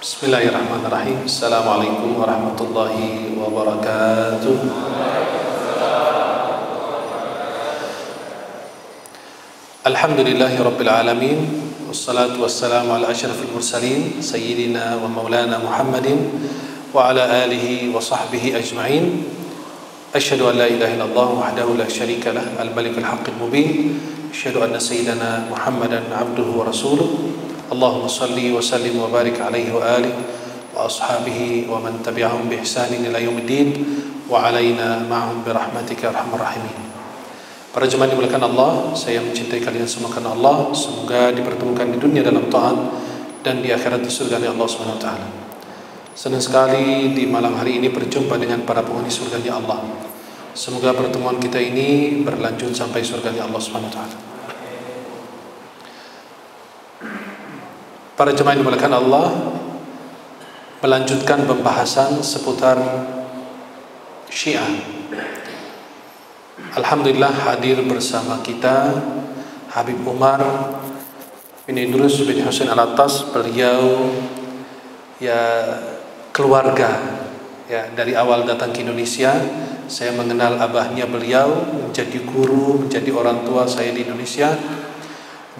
Bismillahirrahmanirrahim. Assalamualaikum warahmatullahi wabarakatuh. Alhamdulillahi rabbil alamin. Wassalatu wassalamu ala asyrafil mursalin sayyidina wa maulana Muhammadin wa ala alihi wa sahbihi ajma'in. Asyhadu an la ilaha illallah wahdahu la syarika lah al-malikul haqqil mubin. Asyhadu anna sayyidana Muhammadan abduhu wa rasuluh. اللهم صل وسلم وبارك عليه وآله وأصحابه ومن تبعهم بإحسان إلى يوم الدين وعلينا معهم برحمتك يا أرحم الراحمين Para jemaah dimuliakan Allah, saya mencintai kalian semua karena Allah. Semoga dipertemukan di dunia dalam taat dan di akhirat di surga Allah Subhanahu wa taala. Senang sekali di malam hari ini berjumpa dengan para penghuni surga Allah. Semoga pertemuan kita ini berlanjut sampai surga Allah Subhanahu wa taala. Para jemaah yang dimuliakan Allah melanjutkan pembahasan seputar Syiah. Alhamdulillah hadir bersama kita Habib Umar bin Idrus bin Husain Alatas beliau ya keluarga ya dari awal datang ke Indonesia saya mengenal abahnya beliau menjadi guru menjadi orang tua saya di Indonesia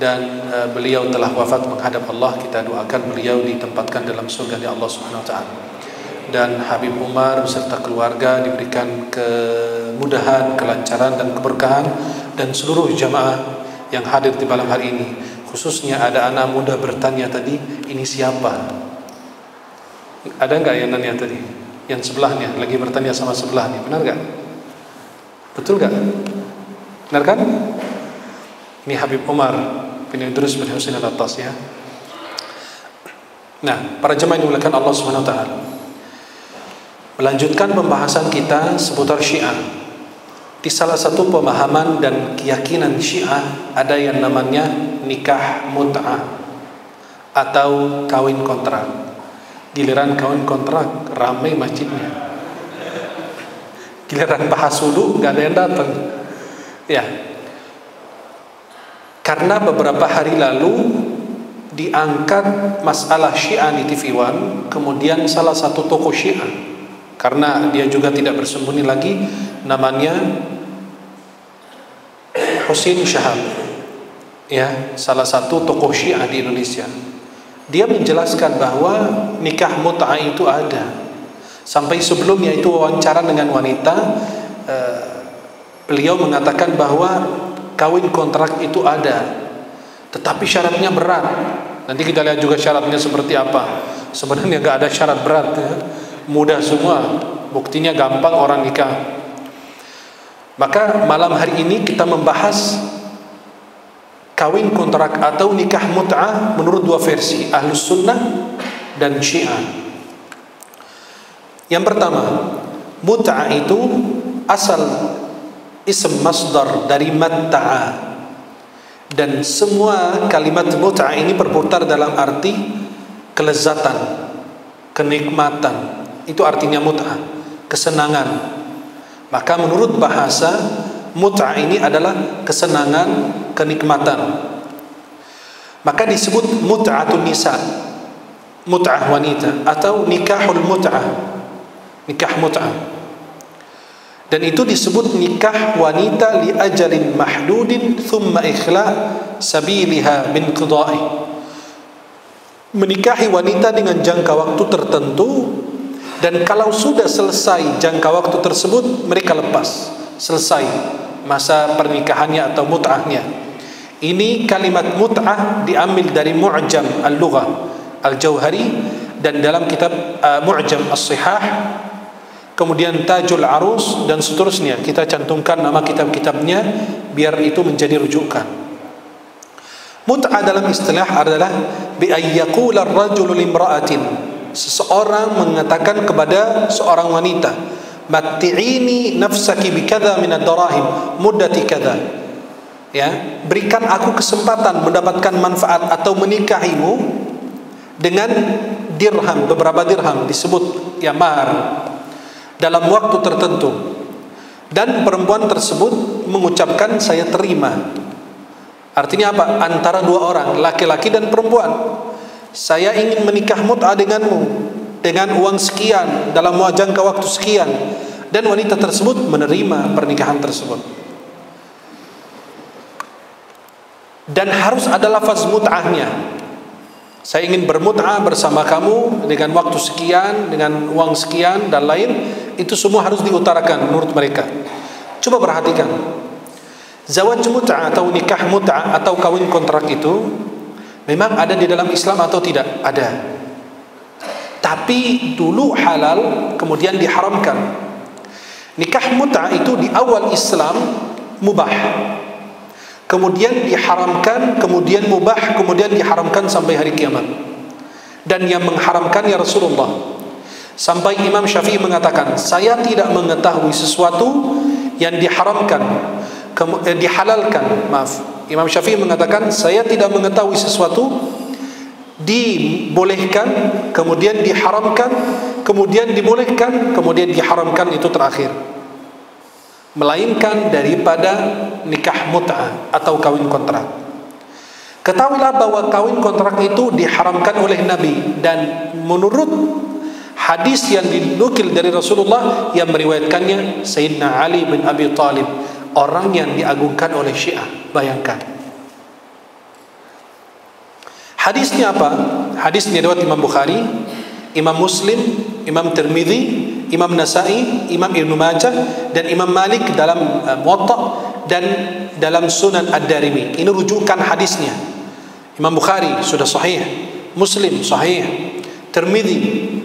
dan uh, beliau telah wafat menghadap Allah. Kita doakan beliau ditempatkan dalam surga di Allah Subhanahu wa taala. Dan Habib Umar beserta keluarga diberikan kemudahan, kelancaran dan keberkahan. Dan seluruh jamaah yang hadir di malam hari ini khususnya ada anak muda bertanya tadi ini siapa? Ada nggak yang nanya tadi? Yang sebelahnya lagi bertanya sama sebelahnya benar nggak? Betul nggak? Benar kan? Ini Habib Umar bin Idrus bin Husain al-Attas ya. Nah, para jemaah yang dimuliakan Allah Subhanahu wa taala. Melanjutkan pembahasan kita seputar Syiah. Di salah satu pemahaman dan keyakinan Syiah ada yang namanya nikah mut'ah atau kawin kontrak. Giliran kawin kontrak ramai masjidnya. Giliran bahas nggak ada yang datang. Ya, karena beberapa hari lalu diangkat masalah Syiah di TV One, kemudian salah satu tokoh Syiah karena dia juga tidak bersembunyi lagi namanya Husin Syahab. Ya, salah satu tokoh Syiah di Indonesia. Dia menjelaskan bahwa nikah mut'ah itu ada. Sampai sebelumnya itu wawancara dengan wanita, eh, beliau mengatakan bahwa kawin kontrak itu ada. Tetapi syaratnya berat. Nanti kita lihat juga syaratnya seperti apa. Sebenarnya gak ada syarat berat ya. mudah semua. Buktinya gampang orang nikah. Maka malam hari ini kita membahas kawin kontrak atau nikah mut'ah menurut dua versi ahlus sunnah dan syiah. Yang pertama mut'ah itu asal ism masdar dari matta'a dan semua kalimat mut'ah ini berputar dalam arti kelezatan, kenikmatan. Itu artinya mut'ah, kesenangan. Maka menurut bahasa mut'ah ini adalah kesenangan, kenikmatan. Maka disebut mut'atun nisa, mut'ah wanita atau nikahul mut'ah. Nikah mut'ah dan itu disebut nikah wanita li ajalin mahdudin thumma ikhla sabiliha bin qada'i menikahi wanita dengan jangka waktu tertentu dan kalau sudah selesai jangka waktu tersebut mereka lepas selesai masa pernikahannya atau mut'ahnya. Ini kalimat mut'ah diambil dari mu'jam al-lughah al-jauhari dan dalam kitab uh, mu'jam as-sihah kemudian Tajul Arus dan seterusnya. Kita cantumkan nama kitab-kitabnya biar itu menjadi rujukan. Mut'ah dalam istilah adalah bi ayyaqul ar-rajulu limra'atin. Seseorang mengatakan kepada seorang wanita matti'ini nafsaki bikadha min ad-darahim muddati kadha. Ya berikan aku kesempatan mendapatkan manfaat atau menikahimu dengan dirham beberapa dirham disebut ya mahar dalam waktu tertentu. Dan perempuan tersebut mengucapkan saya terima. Artinya apa? Antara dua orang laki-laki dan perempuan. Saya ingin menikah mut'ah denganmu dengan uang sekian dalam jangka waktu sekian. Dan wanita tersebut menerima pernikahan tersebut. Dan harus ada lafaz mut'ahnya saya ingin bermut'ah bersama kamu dengan waktu sekian dengan uang sekian dan lain itu semua harus diutarakan menurut mereka coba perhatikan zawaj mut'ah atau nikah mut'ah atau kawin kontrak itu memang ada di dalam Islam atau tidak? Ada. Tapi dulu halal kemudian diharamkan. Nikah mut'ah itu di awal Islam mubah. Kemudian diharamkan, kemudian mubah, kemudian diharamkan sampai hari kiamat. Dan yang mengharamkan ya Rasulullah. Sampai Imam Syafi'i mengatakan, saya tidak mengetahui sesuatu yang diharamkan eh, dihalalkan maaf Imam Syafi'i mengatakan saya tidak mengetahui sesuatu dibolehkan kemudian diharamkan kemudian dibolehkan kemudian diharamkan itu terakhir melainkan daripada nikah mut'ah atau kawin kontrak. Ketahuilah bahwa kawin kontrak itu diharamkan oleh Nabi dan menurut hadis yang dinukil dari Rasulullah yang meriwayatkannya Sayyidina Ali bin Abi Talib orang yang diagungkan oleh Syiah. Bayangkan. Hadisnya apa? Hadisnya riwayat Imam Bukhari Imam Muslim Imam Tirmidzi Imam Nasai Imam Ibnu Majah dan Imam Malik dalam uh, Muwatta dan dalam Sunan Ad-Darimi. Ini rujukan hadisnya. Imam Bukhari sudah sahih. Muslim sahih. Tirmidzi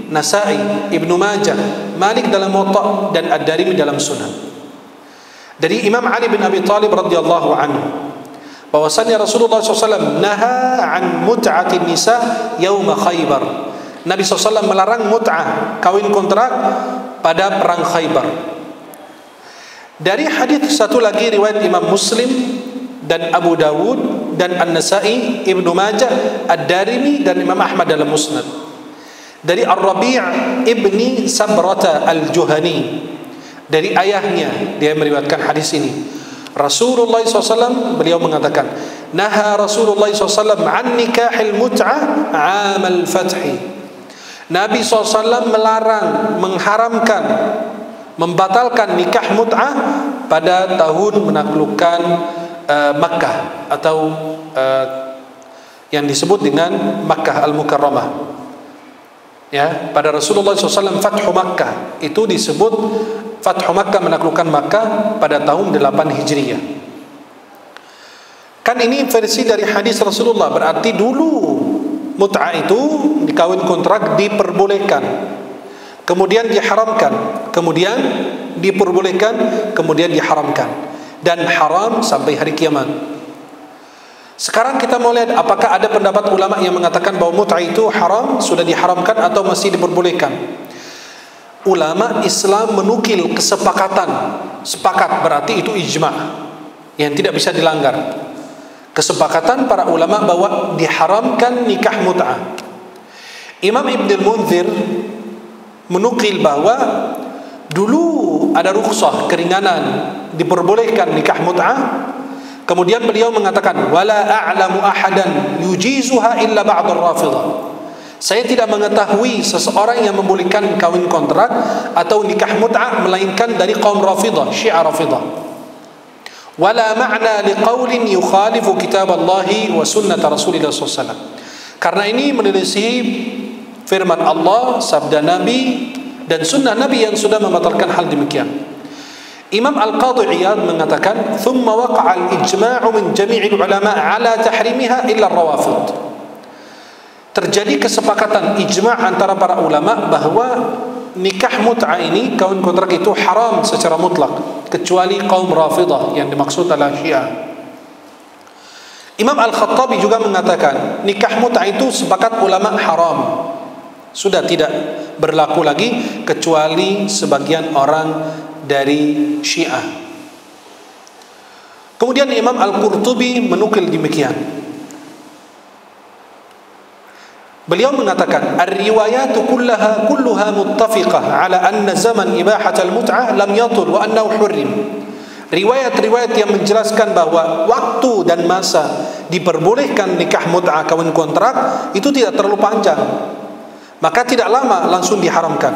Nasai Ibnu Majah Malik dalam Muwatta dan Ad-Darimi dalam Sunan. Dari Imam Ali bin Abi Talib radhiyallahu anhu bahwasanya Rasulullah SAW naha an mut'atin nisa yaum Khaybar. Nabi SAW melarang mut'ah, kawin kontrak pada perang Khaybar. Dari hadis satu lagi riwayat Imam Muslim dan Abu Dawud dan An-Nasai, Ibnu Majah, Ad-Darimi dan Imam Ahmad dalam Musnad. Dari Ar-Rabi' ibni Sabrata Al-Juhani dari ayahnya dia meriwayatkan hadis ini Rasulullah SAW beliau mengatakan Naha Rasulullah SAW an nikahil mut'ah amal fathi Nabi SAW melarang mengharamkan membatalkan nikah mut'ah pada tahun menaklukkan uh, Makkah atau uh, yang disebut dengan Makkah Al-Mukarramah ya pada Rasulullah SAW Fathu Makkah itu disebut Fathu Makkah menaklukkan Makkah pada tahun 8 Hijriah. Kan ini versi dari hadis Rasulullah berarti dulu mut'ah itu dikawin kontrak diperbolehkan. Kemudian diharamkan, kemudian diperbolehkan, kemudian diharamkan. Dan haram sampai hari kiamat. Sekarang kita mau lihat apakah ada pendapat ulama yang mengatakan bahwa mut'ah itu haram, sudah diharamkan atau masih diperbolehkan. Ulama Islam menukil kesepakatan. Sepakat berarti itu ijma yang tidak bisa dilanggar. Kesepakatan para ulama bahwa diharamkan nikah mut'ah Imam Ibn Munzir menukil bahwa dulu ada rukhsah keringanan diperbolehkan nikah mut'ah kemudian beliau mengatakan wala a'lamu ahadan yujizuha illa ba'd ar-rafidah saya tidak mengetahui seseorang yang membolehkan kawin kontrak atau nikah mut'ah melainkan dari kaum Rafidah, Syiah Rafidah. Wala ma'na liqaulin yukhalifu kitab Allah wa sunnah Rasulullah SAW. Karena ini meneliti firman Allah, sabda Nabi dan sunnah Nabi yang sudah membatalkan hal demikian. Imam Al-Qadhi Iyad mengatakan, "Thumma waqa'a al-ijma'u min jami'il ulama' ala tahrimiha illa ar-rawafid." terjadi kesepakatan ijma' antara para ulama bahwa nikah mut'ah ini kawin kontrak itu haram secara mutlak kecuali kaum Rafidah yang dimaksud adalah Syiah. Imam Al-Khattabi juga mengatakan nikah mut'ah itu sepakat ulama haram. Sudah tidak berlaku lagi kecuali sebagian orang dari Syiah. Kemudian Imam Al-Qurtubi menukil demikian. Beliau mengatakan, "Ar-riwayatu kullaha kulluha muttafiqah ala anna zaman ibahat al-mut'ah lam yatul wa annahu hurrim." Riwayat-riwayat yang menjelaskan bahwa waktu dan masa diperbolehkan nikah mut'ah kawin kontrak itu tidak terlalu panjang maka tidak lama langsung diharamkan.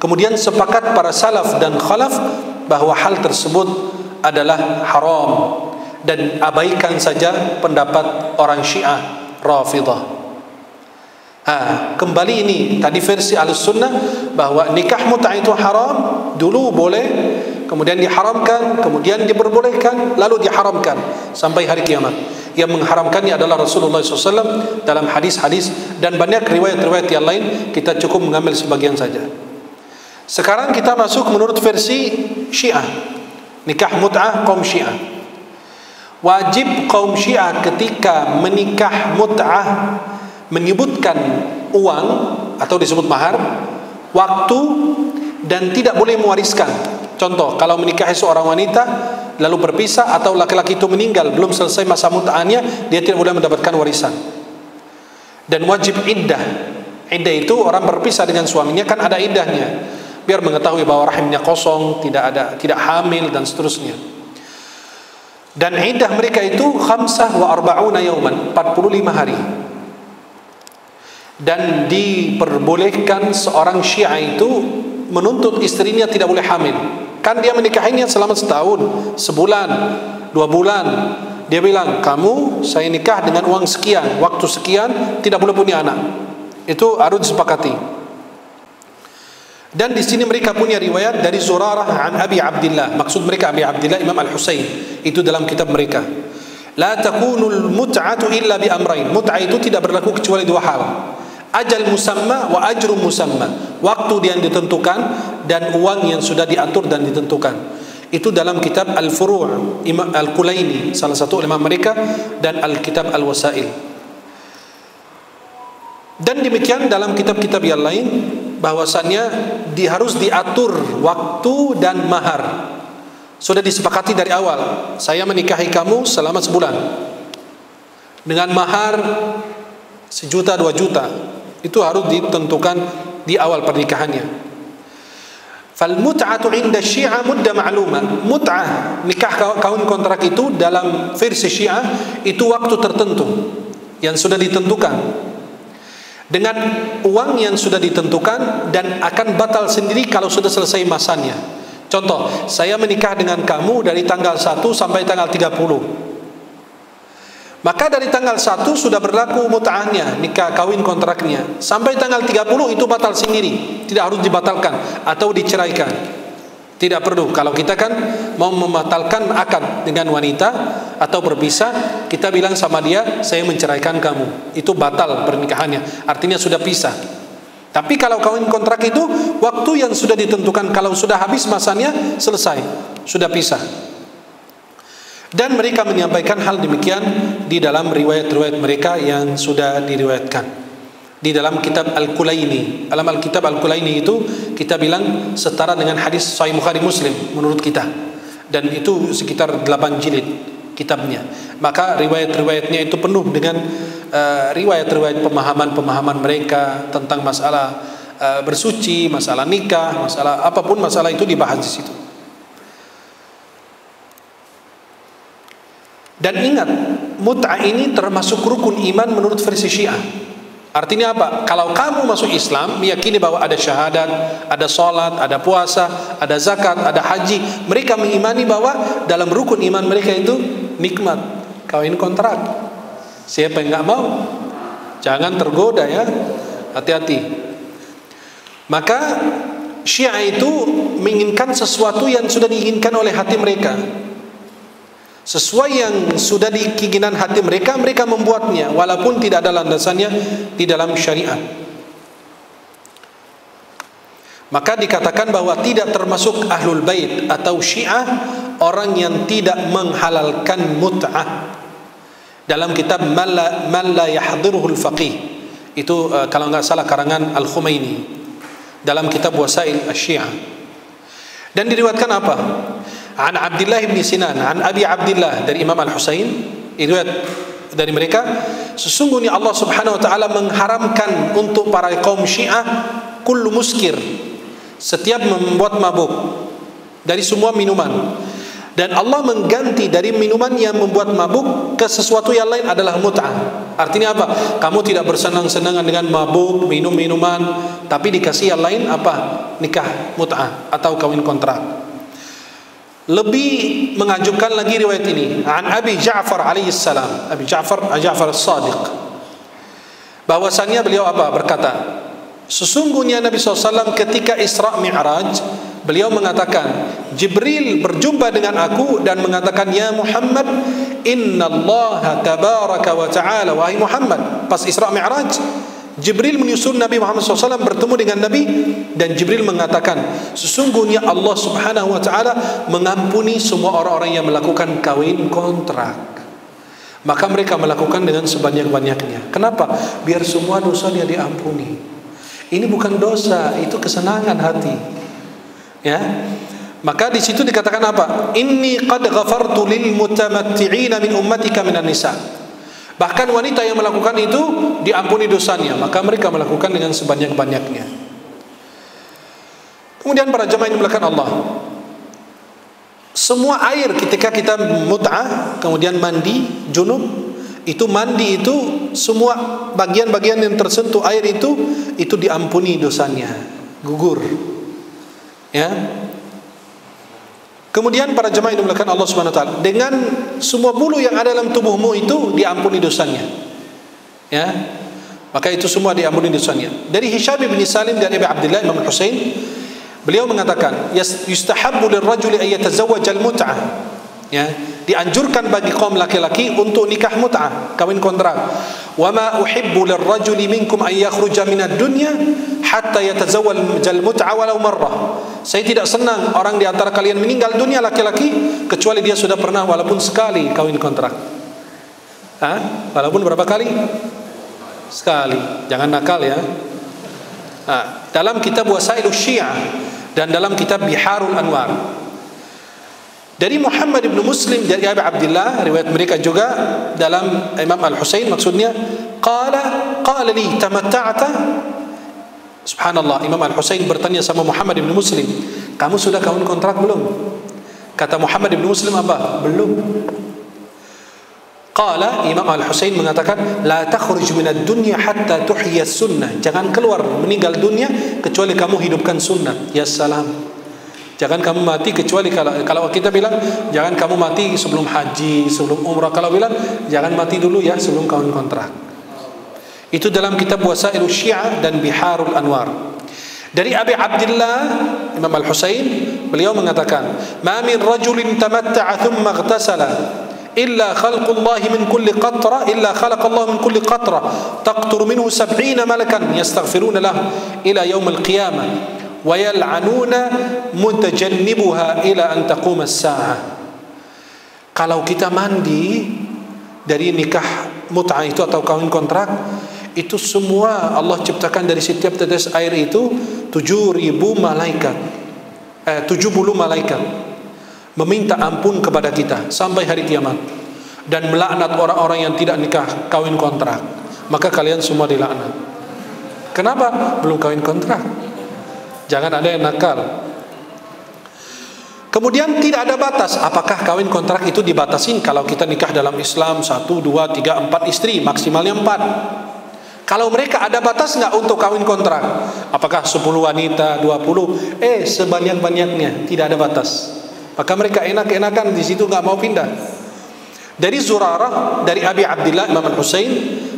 Kemudian sepakat para salaf dan khalaf bahwa hal tersebut adalah haram dan abaikan saja pendapat orang Syiah Rafidah Ha, kembali ini tadi versi Ahlussunnah bahwa nikah mut'ah itu haram dulu boleh kemudian diharamkan kemudian diperbolehkan lalu diharamkan sampai hari kiamat. Yang mengharamkannya adalah Rasulullah SAW dalam hadis-hadis dan banyak riwayat-riwayat yang lain kita cukup mengambil sebagian saja. Sekarang kita masuk menurut versi Syiah. Nikah mut'ah kaum Syiah. Wajib kaum Syiah ketika menikah mut'ah menyebutkan uang atau disebut mahar, waktu dan tidak boleh mewariskan. Contoh, kalau menikahi seorang wanita lalu berpisah atau laki-laki itu meninggal belum selesai masa mut'ahnya, dia tidak boleh mendapatkan warisan. Dan wajib iddah. Iddah itu orang berpisah dengan suaminya kan ada iddahnya. Biar mengetahui bahwa rahimnya kosong, tidak ada tidak hamil dan seterusnya. Dan iddah mereka itu khamsah wa arba'una yauman, 45 hari dan diperbolehkan seorang Syiah itu menuntut istrinya tidak boleh hamil. Kan dia menikahinya selama setahun, sebulan, dua bulan. Dia bilang, kamu saya nikah dengan uang sekian, waktu sekian, tidak boleh punya anak. Itu harus disepakati. Dan di sini mereka punya riwayat dari Zurarah an Abi Abdullah. Maksud mereka Abi Abdullah Imam Al Husain. Itu dalam kitab mereka. La takunul mut'atu illa bi amrain. Mut'ah itu tidak berlaku kecuali dua hal ajal musamma wa ajru musamma. Waktu yang ditentukan dan uang yang sudah diatur dan ditentukan. Itu dalam kitab Al-Furu' Imam Al-Kulaini salah satu ulama mereka dan Al-Kitab Al-Wasail. Dan demikian dalam kitab-kitab yang lain bahwasannya di, harus diatur waktu dan mahar. Sudah disepakati dari awal saya menikahi kamu selama sebulan. Dengan mahar sejuta dua juta itu harus ditentukan di awal pernikahannya. Fal mut'atu 'inda Syiah muddah ma'lumah. Mut'ah nikah kawin kontrak itu dalam versi Syiah itu waktu tertentu yang sudah ditentukan. Dengan uang yang sudah ditentukan dan akan batal sendiri kalau sudah selesai masanya. Contoh, saya menikah dengan kamu dari tanggal 1 sampai tanggal 30. Maka dari tanggal 1 sudah berlaku mut'ahnya, nikah kawin kontraknya. Sampai tanggal 30 itu batal sendiri, tidak harus dibatalkan atau diceraikan. Tidak perlu. Kalau kita kan mau membatalkan akad dengan wanita atau berpisah, kita bilang sama dia, saya menceraikan kamu. Itu batal pernikahannya. Artinya sudah pisah. Tapi kalau kawin kontrak itu waktu yang sudah ditentukan kalau sudah habis masanya selesai, sudah pisah. Dan mereka menyampaikan hal demikian di dalam riwayat-riwayat mereka yang sudah diriwayatkan. Di dalam kitab Al-Kulaini. Dalam Al-Kitab Al-Kulaini itu kita bilang setara dengan hadis Sahih Bukhari Muslim menurut kita. Dan itu sekitar 8 jilid kitabnya. Maka riwayat-riwayatnya itu penuh dengan uh, riwayat-riwayat pemahaman-pemahaman mereka tentang masalah uh, bersuci, masalah nikah, masalah apa pun masalah itu dibahas di situ. Dan ingat, mut'ah ini termasuk rukun iman menurut versi Syiah. Artinya apa? Kalau kamu masuk Islam, meyakini bahwa ada syahadat, ada sholat, ada puasa, ada zakat, ada haji. Mereka mengimani bahwa dalam rukun iman mereka itu nikmat. Kawin kontrak. Siapa yang nggak mau? Jangan tergoda ya. Hati-hati. Maka Syiah itu menginginkan sesuatu yang sudah diinginkan oleh hati mereka sesuai yang sudah diinginan hati mereka mereka membuatnya walaupun tidak ada landasannya di dalam syariat. Maka dikatakan bahwa tidak termasuk ahlul bait atau syiah orang yang tidak menghalalkan mut'ah. Dalam kitab man la yahdiruhul faqih. Itu uh, kalau nggak salah karangan Al-Khumaini. Dalam kitab Wasail Asy-Syiah. Dan diriwayatkan apa An Abdullah bin Sinan, an Abi Abdullah dari Imam Al-Husain, riwayat dari mereka, sesungguhnya Allah Subhanahu wa taala mengharamkan untuk para kaum Syiah kullu muskir, setiap membuat mabuk dari semua minuman dan Allah mengganti dari minuman yang membuat mabuk ke sesuatu yang lain adalah mut'ah. Artinya apa? Kamu tidak bersenang-senangan dengan mabuk, minum minuman, tapi dikasih yang lain apa? Nikah mut'ah atau kawin kontrak. Lebih mengajukan lagi riwayat ini. An Abi Ja'far alaihi salam. Abi Ja'far Ja'far as-Sadiq. Bahwasanya beliau apa? Berkata, sesungguhnya Nabi SAW ketika Isra Mi'raj Beliau mengatakan, Jibril berjumpa dengan aku dan mengatakan, "Ya Muhammad, inna Allah tabaraka wa ta'ala wahai Muhammad." Pas Isra Mi'raj, Jibril menyusun Nabi Muhammad SAW bertemu dengan Nabi dan Jibril mengatakan sesungguhnya Allah Subhanahu Wa Taala mengampuni semua orang-orang yang melakukan kawin kontrak. Maka mereka melakukan dengan sebanyak-banyaknya. Kenapa? biar semua dosa dia diampuni. Ini bukan dosa itu kesenangan hati. Ya? Maka di situ dikatakan apa? Inni qad ghafartu lil mutamatti'ina min ummatika minan nisa bahkan wanita yang melakukan itu diampuni dosanya maka mereka melakukan dengan sebanyak-banyaknya kemudian para jemaah yang dimuliakan Allah semua air ketika kita mut'ah kemudian mandi junub itu mandi itu semua bagian-bagian yang tersentuh air itu itu diampuni dosanya gugur Ya. Kemudian para jemaah yang dimuliakan Allah Subhanahu taala, dengan semua bulu yang ada dalam tubuhmu itu diampuni dosanya. Ya. Maka itu semua diampuni dosanya. Dari Hisham bin Salim dan Abi Abdullah Imam Husain, beliau mengatakan, "Yustahabbu lirrajuli yatazawwaj al-mut'ah." Ya, dianjurkan bagi kaum laki-laki untuk nikah mut'ah, kawin kontrak. Wa ma uhibbu lirrajuli minkum an yakhruja min ad-dunya hatta yatazawwal al-mut'ah walau marrah. Saya tidak senang orang di antara kalian meninggal dunia laki-laki kecuali dia sudah pernah walaupun sekali kawin kontrak. Hah? Walaupun berapa kali? Sekali. Jangan nakal ya. Nah, dalam kitab Wasailus Syiah dan dalam kitab Biharul Anwar dari Muhammad ibn Muslim dari Abi Abdullah riwayat mereka juga dalam Imam Al Husain maksudnya qala qala li tamatta'ta? Subhanallah Imam Al Husain bertanya sama Muhammad ibn Muslim kamu sudah kawin kontrak belum? Kata Muhammad ibn Muslim apa? Belum. Qala Imam Al Husain mengatakan la takhruj min ad-dunya hatta tuhya sunnah. Jangan keluar meninggal dunia kecuali kamu hidupkan sunnah. Ya salam Jangan kamu mati kecuali kalau kalau kita bilang jangan kamu mati sebelum haji, sebelum umrah. Kalau bilang jangan mati dulu ya sebelum kawin kontrak. Itu dalam kitab Wasail Syiah dan Biharul Anwar. Dari Abi Abdullah Imam Al-Husain beliau mengatakan, "Ma min rajulin tamatta'a thumma ightasala إلا خلق الله من كل قطرة إلا خلق الله من كل قطرة تقطر منه سبعين ملكا يستغفرون له إلى يوم القيامة ويلعنون متجنبها إلى أن تقوم الساعة kalau kita mandi dari nikah mut'ah itu atau kawin kontrak itu semua Allah ciptakan dari setiap tetes air itu tujuh ribu malaikat eh, tujuh puluh malaikat meminta ampun kepada kita sampai hari kiamat dan melaknat orang-orang yang tidak nikah kawin kontrak maka kalian semua dilaknat kenapa belum kawin kontrak Jangan ada yang nakal. Kemudian tidak ada batas. Apakah kawin kontrak itu dibatasin Kalau kita nikah dalam Islam? Satu, dua, tiga, empat istri Maksimalnya empat. Kalau mereka ada batas nggak untuk kawin kontrak? Apakah sepuluh wanita, dua puluh? Eh sebanyak-banyaknya. Tidak ada batas. Maka mereka enak-enakan di situ nggak mau pindah. Dari Zurarah Dari Abi Abdullah Imam Al-Husain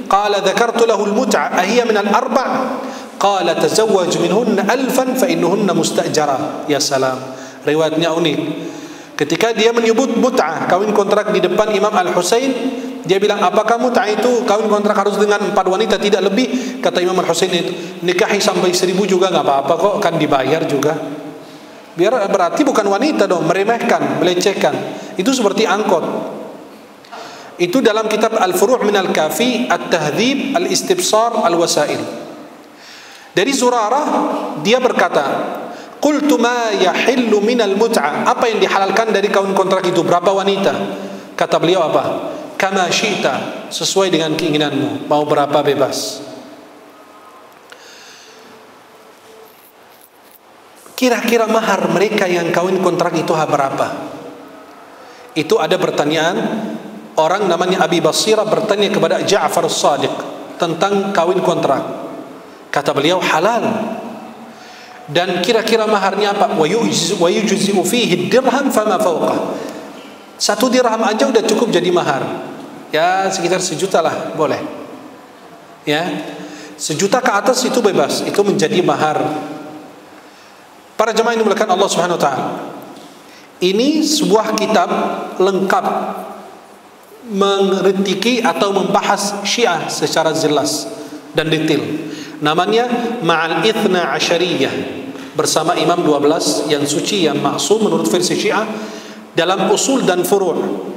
Qala dhakartu lahu al-mut'a al-arba' Qala tazawwaj minhunna alfan fa innahunna mustajara. Ya salam. Riwayatnya unik. Ketika dia menyebut mut'ah, kawin kontrak di depan Imam Al-Husain, dia bilang, "Apakah mut'ah itu kawin kontrak harus dengan empat wanita tidak lebih?" Kata Imam Al-Husain itu, "Nikahi sampai seribu juga nggak apa-apa kok, kan dibayar juga." Biar berarti bukan wanita dong, meremehkan, melecehkan. Itu seperti angkot. Itu dalam kitab Al-Furu' min Al-Kafi, At-Tahdhib, Al-Istibsar, Al-Wasail. Dari Zurarah dia berkata, "Qultu ma yahillu minal mut'ah?" Apa yang dihalalkan dari kawin kontrak itu? Berapa wanita? Kata beliau apa? Kama syi'ta, sesuai dengan keinginanmu. Mau berapa bebas. Kira-kira mahar mereka yang kawin kontrak itu berapa? itu ada pertanyaan orang namanya Abi Basira bertanya kepada Ja'far As-Sadiq tentang kawin kontrak. Kata beliau halal. Dan kira-kira maharnya apa? Wa yujzi'u fihi dirham fama fawqa. Satu dirham aja udah cukup jadi mahar. Ya sekitar sejuta lah boleh. Ya. Sejuta ke atas itu bebas, itu menjadi mahar. Para jemaah yang dimuliakan Allah Subhanahu wa taala. Ini sebuah kitab lengkap mengeritiki atau membahas Syiah secara jelas dan detail. Namanya Ma'al Ithna Asyariyah bersama Imam 12 yang suci yang maksum menurut versi Syiah dalam usul dan furu'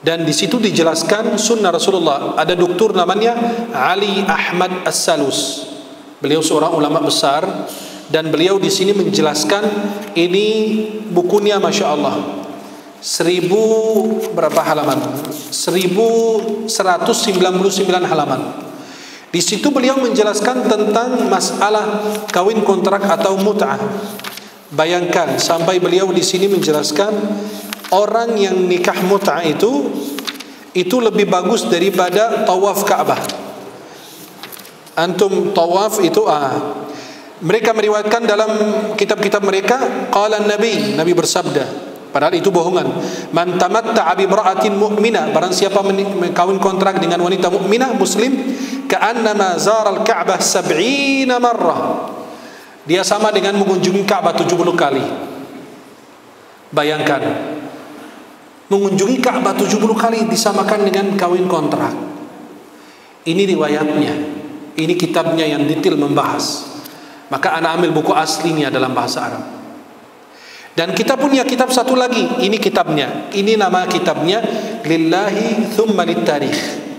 dan di situ dijelaskan sunnah Rasulullah. Ada doktor namanya Ali Ahmad As-Salus. Beliau seorang ulama besar. Dan beliau di sini menjelaskan ini bukunya Masya Allah. Seribu berapa halaman? Seribu seratus sembilan puluh sembilan halaman. Di situ beliau menjelaskan tentang masalah kawin kontrak atau mut'ah. Bayangkan sampai beliau di sini menjelaskan orang yang nikah mut'ah itu itu lebih bagus daripada tawaf Ka'bah. Antum tawaf itu ah mereka meriwayatkan dalam kitab-kitab mereka qala nabi nabi bersabda Padahal itu bohongan. Man tamatta'a bi mu'minah, barang siapa kawin kontrak dengan wanita mukminah muslim, ka'annama zara al-Ka'bah 70 marrah. Dia sama dengan mengunjungi Ka'bah 70 kali. Bayangkan. Mengunjungi Ka'bah 70 kali disamakan dengan kawin kontrak. Ini riwayatnya. Ini kitabnya yang detail membahas. Maka anak ambil buku aslinya dalam bahasa Arab. Dan kita punya kitab satu lagi, ini kitabnya. Ini nama kitabnya Lillahi Thumma Littarikh.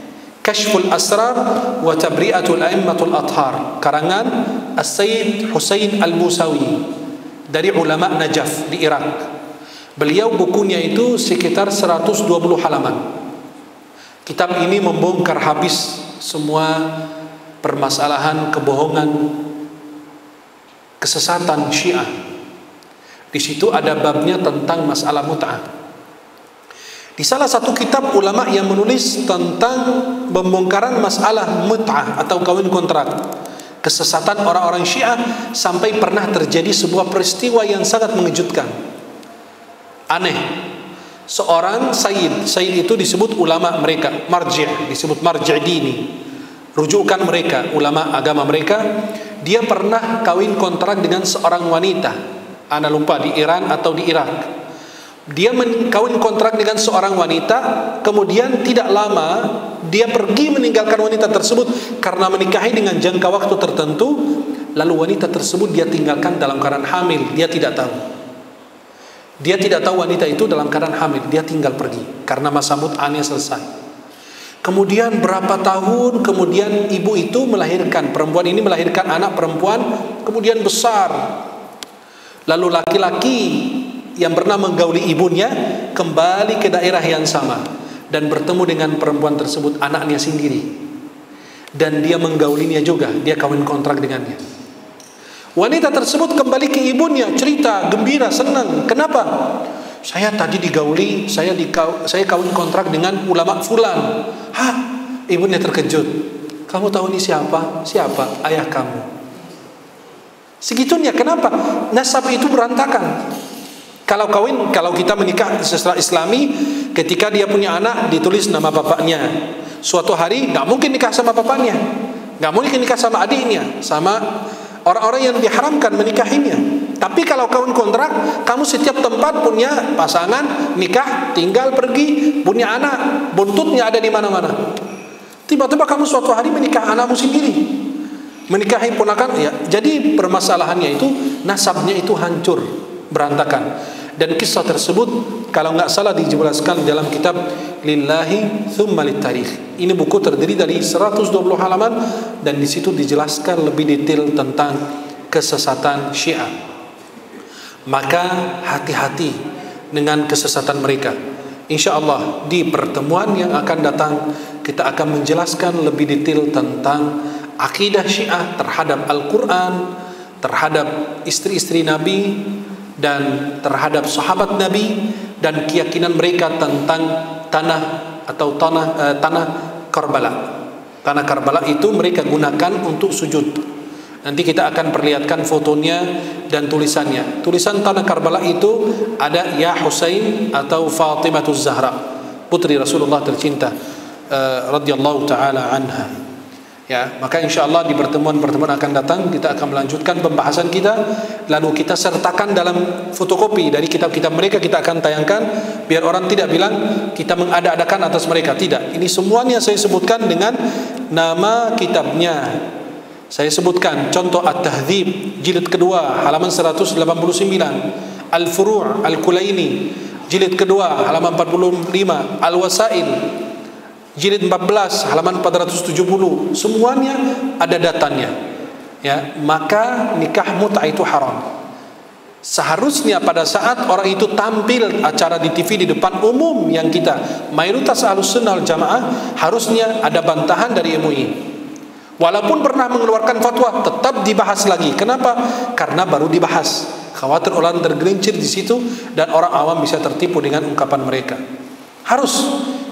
Kashful Asrar wa Tabri'atul A'immatul Athhar. Karangan As-Sayyid Husain Al-Musawi dari ulama Najaf di Irak. Beliau bukunya itu sekitar 120 halaman. Kitab ini membongkar habis semua permasalahan kebohongan kesesatan Syiah. Di situ ada babnya tentang masalah mut'ah. Di salah satu kitab ulama yang menulis tentang pembongkaran masalah mut'ah atau kawin kontrak, kesesatan orang-orang Syiah sampai pernah terjadi sebuah peristiwa yang sangat mengejutkan. Aneh. Seorang sayyid, sayyid itu disebut ulama mereka, marji', disebut marji' dini. Rujukan mereka, ulama agama mereka dia pernah kawin kontrak dengan seorang wanita Anda lupa di Iran atau di Irak dia kawin kontrak dengan seorang wanita kemudian tidak lama dia pergi meninggalkan wanita tersebut karena menikahi dengan jangka waktu tertentu lalu wanita tersebut dia tinggalkan dalam keadaan hamil. Dia tidak tahu. Dia tidak tahu wanita itu dalam keadaan hamil. Dia tinggal pergi karena masa mut'ahnya selesai. Kemudian berapa tahun kemudian ibu itu melahirkan? Perempuan ini melahirkan anak perempuan kemudian besar. Lalu laki-laki yang pernah menggauli ibunya kembali ke daerah yang sama dan bertemu dengan perempuan tersebut anaknya sendiri. Dan dia menggaulinya juga, dia kawin kontrak dengannya. Wanita tersebut kembali ke ibunya, cerita, gembira, senang. Kenapa? saya tadi digauli, saya dikau, saya kawin kontrak dengan ulama fulan. Hah? Ibunya terkejut. Kamu tahu ini siapa? Siapa? Ayah kamu. Segitunya kenapa? Nasab itu berantakan. Kalau kawin, kalau kita menikah secara Islami, ketika dia punya anak ditulis nama bapaknya. Suatu hari nggak mungkin nikah sama bapaknya, nggak mungkin nikah sama adiknya, sama orang-orang yang diharamkan menikahinya. Tapi kalau kawin kontrak, kamu setiap tempat punya pasangan, nikah, tinggal pergi, punya anak, buntutnya ada di mana-mana. Tiba-tiba kamu suatu hari menikah anakmu sendiri. Menikahi ponakan ya. Jadi permasalahannya itu nasabnya itu hancur, berantakan. Dan kisah tersebut kalau nggak salah dijelaskan dalam kitab Lillahi Thumma Tarikh. Ini buku terdiri dari 120 halaman dan di situ dijelaskan lebih detail tentang kesesatan Syiah. Maka hati-hati dengan kesesatan mereka. Insya Allah di pertemuan yang akan datang kita akan menjelaskan lebih detail tentang akidah Syiah terhadap Al-Quran, terhadap istri-istri Nabi, dan terhadap sahabat Nabi dan keyakinan mereka tentang tanah atau tanah uh, tanah Karbala. Tanah Karbala itu mereka gunakan untuk sujud. Nanti kita akan perlihatkan fotonya dan tulisannya. Tulisan tanah Karbala itu ada Ya Husain atau Fatimah Zahra, putri Rasulullah tercinta uh, radhiyallahu taala anha. Ya, maka insya Allah di pertemuan-pertemuan akan datang kita akan melanjutkan pembahasan kita lalu kita sertakan dalam fotokopi dari kitab-kitab mereka kita akan tayangkan biar orang tidak bilang kita mengada-adakan atas mereka. Tidak. Ini semuanya saya sebutkan dengan nama kitabnya. Saya sebutkan contoh At-Tahdzib jilid kedua halaman 189 Al-Furu' Al-Kulaini jilid kedua halaman 45 Al-Wasail jilid 14 halaman 470 semuanya ada datanya. Ya maka nikah mut'ah itu haram. Seharusnya pada saat orang itu tampil acara di TV di depan umum yang kita mayoritas alus jamaah harusnya ada bantahan dari MUI walaupun pernah mengeluarkan fatwa tetap dibahas lagi. Kenapa? Karena baru dibahas. Khawatir orang tergelincir di situ dan orang awam bisa tertipu dengan ungkapan mereka. Harus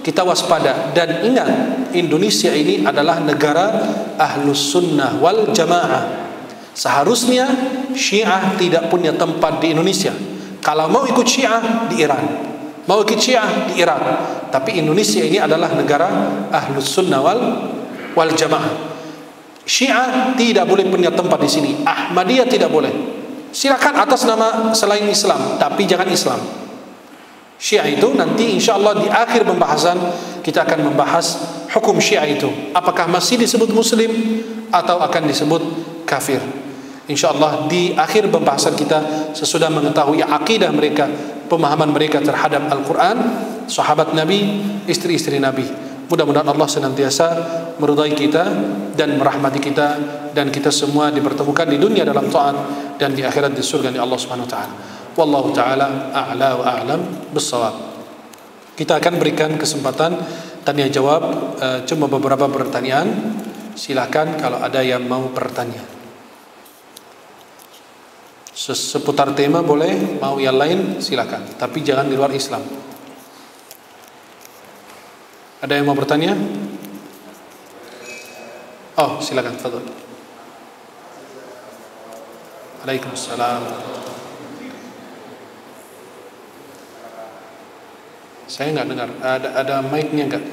kita waspada. Dan ingat Indonesia ini adalah negara ahlus sunnah wal jamaah. Seharusnya syiah tidak punya tempat di Indonesia. Kalau mau ikut syiah di Iran. Mau ikut syiah di Irak tapi Indonesia ini adalah negara ahlus sunnah wal, wal jamaah. Syiah tidak boleh punya tempat di sini. Ahmadiyah tidak boleh. Silakan atas nama selain Islam tapi jangan Islam Syiah itu nanti insya Allah di akhir pembahasan kita akan membahas hukum Syiah itu. Apakah masih disebut Muslim atau akan disebut kafir? Insya Allah di akhir pembahasan kita sesudah mengetahui akidah mereka, pemahaman mereka terhadap Al-Quran, sahabat Nabi, istri-istri Nabi. Mudah-mudahan Allah senantiasa meridai kita dan merahmati kita dan kita semua dipertemukan di dunia dalam taat dan di akhirat di surga di Allah Subhanahu wa taala. Wallahu taala a'la wa a'lam bissawab. Kita akan berikan kesempatan tanya jawab uh, cuma beberapa pertanyaan. Silakan kalau ada yang mau bertanya. Seputar tema boleh, mau yang lain silakan, tapi jangan di luar Islam. Ada yang mau bertanya? Oh, silakan, Fadol. Waalaikumsalam. Saya nggak dengar. Ada ada mic-nya nggak?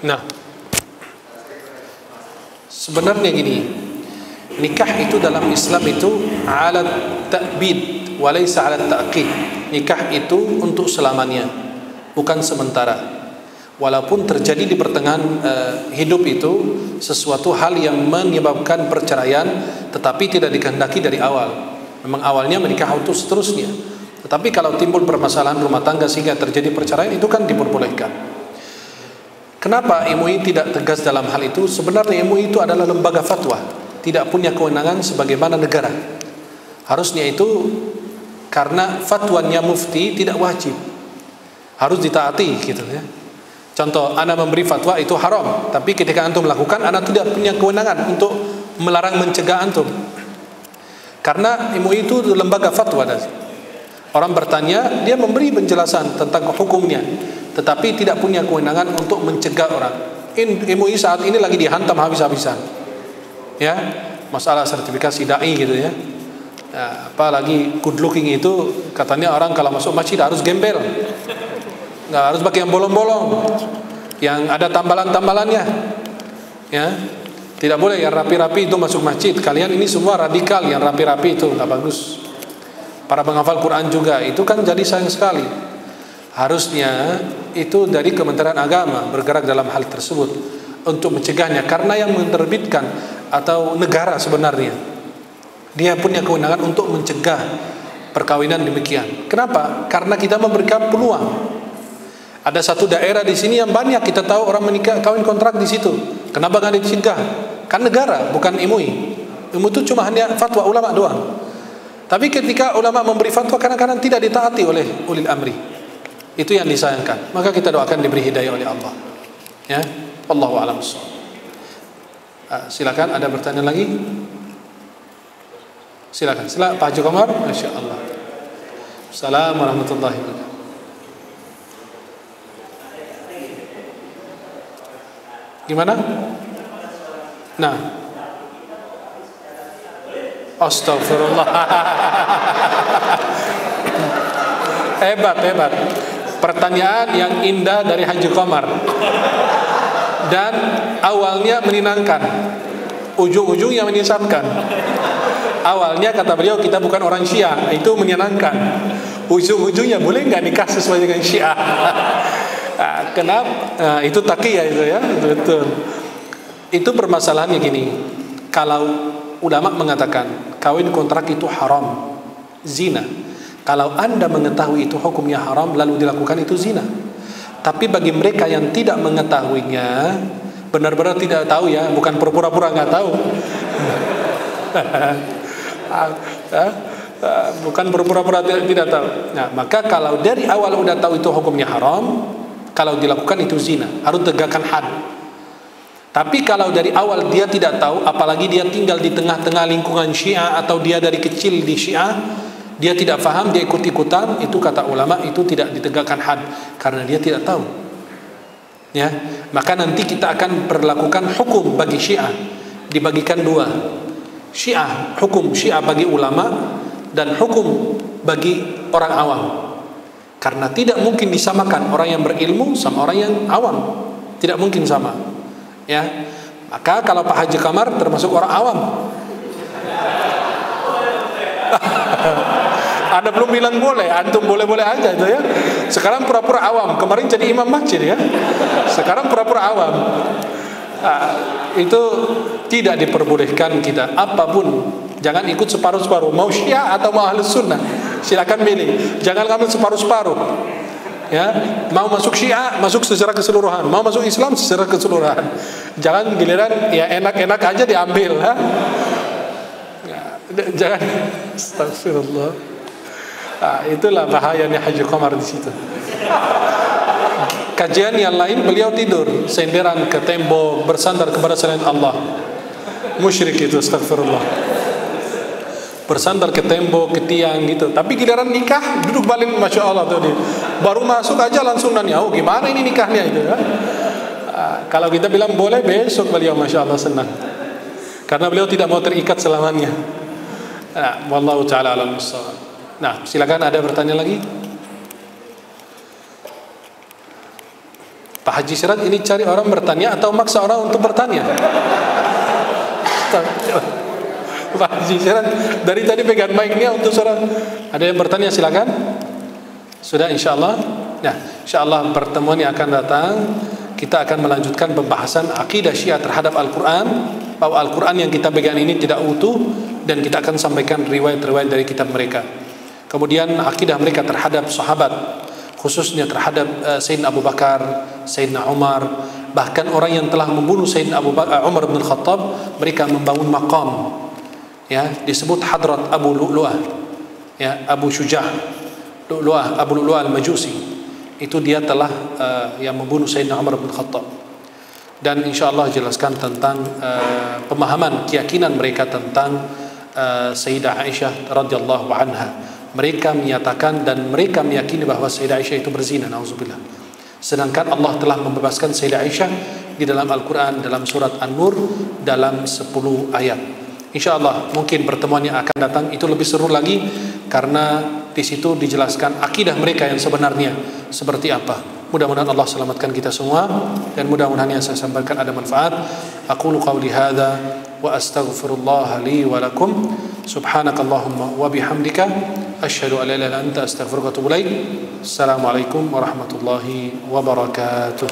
Nah, sebenarnya gini, nikah itu dalam Islam itu alat ta'bid walaysa alat ta'qid. Nikah itu untuk selamanya, bukan sementara. Walaupun terjadi di pertengahan uh, hidup itu sesuatu hal yang menyebabkan perceraian, tetapi tidak dikehendaki dari awal. Memang awalnya menikah untuk seterusnya. Tetapi kalau timbul permasalahan rumah tangga sehingga terjadi perceraian itu kan diperbolehkan. Kenapa MUI tidak tegas dalam hal itu? Sebenarnya MUI itu adalah lembaga fatwa, tidak punya kewenangan sebagaimana negara. Harusnya itu karena fatwanya mufti tidak wajib. Harus ditaati gitu ya. Contoh, Anda memberi fatwa itu haram, tapi ketika antum melakukan, Anda tidak punya kewenangan untuk melarang mencegah antum. Karena MUI itu lembaga fatwa Orang bertanya, dia memberi penjelasan tentang hukumnya, tetapi tidak punya kewenangan untuk mencegah orang. MUI saat ini lagi dihantam habis-habisan. Ya, masalah sertifikasi dai gitu ya. ya apalagi good looking itu katanya orang kalau masuk masjid harus gembel. Nggak harus pakai yang bolong-bolong. Yang ada tambalan-tambalannya. Ya. Tidak boleh yang rapi-rapi itu masuk masjid. Kalian ini semua radikal yang rapi-rapi itu nggak bagus para penghafal Quran juga itu kan jadi sayang sekali. Harusnya itu dari Kementerian Agama bergerak dalam hal tersebut untuk mencegahnya. Karena yang menerbitkan atau negara sebenarnya dia punya kewenangan untuk mencegah perkawinan demikian. Kenapa? Karena kita memberikan peluang. Ada satu daerah di sini yang banyak kita tahu orang menikah kawin kontrak di situ. Kenapa nggak dicegah kan negara bukan MUI MUI itu cuma hanya fatwa ulama doang tapi ketika ulama memberi fatwa kadang-kadang tidak ditaati oleh ulil amri. Itu yang disayangkan. Maka kita doakan diberi hidayah oleh Allah. Ya. Allahu a'lam uh, silakan ada bertanya lagi? Silakan. Silakan Pak Haji Komar. Masya Allah. Assalamualaikum warahmatullahi wabarakatuh. Gimana? Nah, Astagfirullah. hebat, hebat. Pertanyaan yang indah dari Haji Komar. Dan awalnya menyenangkan. Ujung-ujungnya menyesatkan. Awalnya kata beliau kita bukan orang Syiah, itu menyenangkan. Ujung-ujungnya boleh nggak nikah sesuai dengan Syiah? Ah, kenapa? Nah, itu ya itu ya, betul. Itu permasalahannya gini. Kalau ulama mengatakan kawin kontrak itu haram. Zina. Kalau anda mengetahui itu hukumnya haram lalu dilakukan itu zina. Tapi bagi mereka yang tidak mengetahuinya benar-benar tidak tahu ya bukan pura-pura nggak tahu. Bukan pura-pura tidak tahu. Nah maka kalau dari awal udah tahu itu hukumnya haram kalau dilakukan itu zina harus tegakkan had tapi kalau dari awal dia tidak tahu, apalagi dia tinggal di tengah-tengah lingkungan Syiah atau dia dari kecil di Syiah, dia tidak faham, dia ikut-ikutan, itu kata ulama itu tidak ditegakkan had karena dia tidak tahu. Ya, maka nanti kita akan perlakukan hukum bagi Syiah dibagikan dua. Syiah, hukum Syiah bagi ulama dan hukum bagi orang awam. Karena tidak mungkin disamakan orang yang berilmu sama orang yang awam. Tidak mungkin sama ya maka kalau Pak Haji Kamar termasuk orang awam Anda belum bilang boleh, antum boleh-boleh aja itu ya. Sekarang pura-pura awam, kemarin jadi imam masjid ya. Sekarang pura-pura awam. Nah, itu tidak diperbolehkan kita apa pun. Jangan ikut separuh-separuh, mau Syiah atau mau Ahlus Sunnah. Silakan pilih. Jangan kamu separuh-separuh ya mau masuk Syiah masuk secara keseluruhan. Mau masuk Islam secara keseluruhan. Jangan giliran ya enak-enak aja diambil ha? Ya, jangan. Astagfirullah nah, itulah bahayanya Haji Komar di situ. Kajian yang lain beliau tidur senderan ke tembok bersandar kepada selain Allah. Musyrik itu astagfirullah bersandar ke tembok, ke tiang gitu. Tapi giliran nikah duduk balik masya Allah tuh dia. Baru masuk aja langsung nanya, oh gimana ini nikahnya itu ya? Uh, kalau kita bilang boleh besok beliau masya Allah senang. Karena beliau tidak mau terikat selamanya. Nah, wallahu taala alam Nah, silakan ada bertanya lagi? Pak Haji Sirat ini cari orang bertanya atau maksa orang untuk bertanya? Pak Haji Sirat dari tadi pegang mic-nya untuk seorang ada yang bertanya silakan. Sudah insya Allah. Nah, insya Allah pertemuan yang akan datang kita akan melanjutkan pembahasan akidah Syiah terhadap Al-Quran bahwa Al-Quran yang kita pegang ini tidak utuh dan kita akan sampaikan riwayat-riwayat dari kitab mereka. Kemudian akidah mereka terhadap sahabat khususnya terhadap uh, Sayyidina Abu Bakar, Sayyidina Umar, bahkan orang yang telah membunuh Sayyidina Abu Bakar, uh, Umar bin Khattab, mereka membangun makam ya disebut hadrat Abu Lu'lu'ah ya Abu Syujah Lu'lu'ah Abu Lu'lu'ah al-Majusi itu dia telah uh, yang membunuh Sayyidina Umar bin Khattab dan insyaallah jelaskan tentang uh, pemahaman keyakinan mereka tentang uh, Sayyidah Aisyah radhiyallahu anha. Mereka menyatakan dan mereka meyakini bahwa Sayyidah Aisyah itu berzina, nauzubillah. Sedangkan Allah telah membebaskan Sayyidah Aisyah di dalam Al-Quran, dalam surat An-Nur, dalam 10 ayat. Insya Allah mungkin pertemuan yang akan datang itu lebih seru lagi karena di situ dijelaskan akidah mereka yang sebenarnya seperti apa. Mudah-mudahan Allah selamatkan kita semua dan mudah-mudahan yang saya sampaikan ada manfaat. Aku qawli hadza wa astaghfirullah li wa lakum. Subhanakallahumma wa bihamdika asyhadu an la ilaha anta astaghfiruka wa atubu ilaik. Assalamualaikum warahmatullahi wabarakatuh.